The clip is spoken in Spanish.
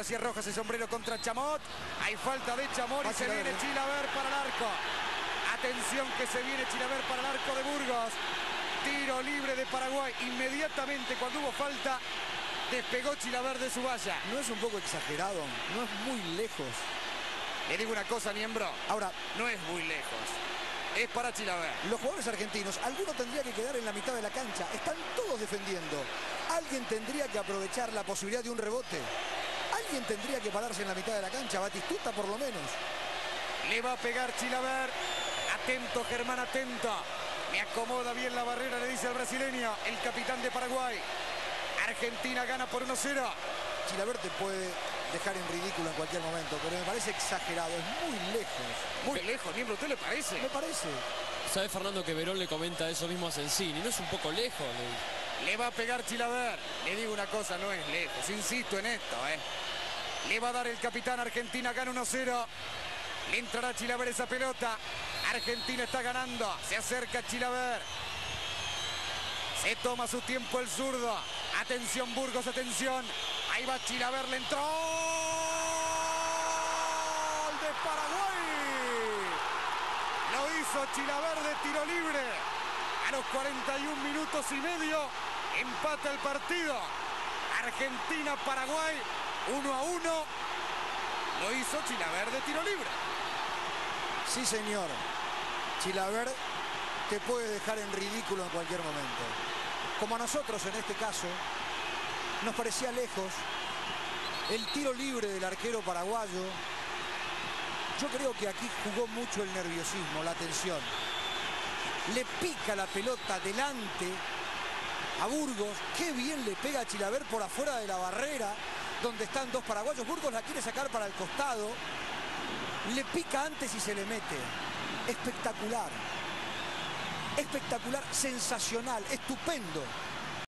Hacia Rojas el sombrero contra Chamot. Hay falta de Chamot y se viene Chilaver para el arco. Atención que se viene Chilaver para el arco de Burgos. Tiro libre de Paraguay. Inmediatamente cuando hubo falta, despegó Chilaver de su valla. ¿No es un poco exagerado? ¿No es muy lejos? Le digo una cosa, miembro. Ahora, no es muy lejos. Es para Chilaver. Los jugadores argentinos, alguno tendría que quedar en la mitad de la cancha. Están todos defendiendo. Alguien tendría que aprovechar la posibilidad de un rebote. Alguien tendría que pararse en la mitad de la cancha. Batistuta por lo menos. Le va a pegar Chilaver. Atento, Germán, atento. Me acomoda bien la barrera, le dice al brasileño, el capitán de Paraguay. Argentina gana por 1-0. Chilaver te puede dejar en ridículo en cualquier momento, pero me parece exagerado, es muy lejos. Muy lejos, miembro, ¿usted le parece? Me parece. ¿Sabe Fernando que Verón le comenta eso mismo a Sensini? ¿No es un poco lejos? Le va a pegar Chilaver. Le digo una cosa, no es lejos. Insisto en esto, ¿eh? Le va a dar el capitán Argentina, gana 1-0. Le entrará Chilaver esa pelota. Argentina está ganando. Se acerca Chilaver. Se toma su tiempo el zurdo. Atención Burgos, atención. Ahí va Chilaver, le entró. de Paraguay. Lo hizo Chilaver de tiro libre. A los 41 minutos y medio empata el partido. Argentina-Paraguay 1 a 1. Lo hizo Chilaver de tiro libre. Sí, señor. Chilaver te puede dejar en ridículo en cualquier momento. Como a nosotros en este caso, nos parecía lejos el tiro libre del arquero paraguayo. Yo creo que aquí jugó mucho el nerviosismo, la tensión. Le pica la pelota delante a Burgos. Qué bien le pega a Chilaver por afuera de la barrera, donde están dos paraguayos. Burgos la quiere sacar para el costado. Le pica antes y se le mete. Espectacular. Espectacular, sensacional, estupendo.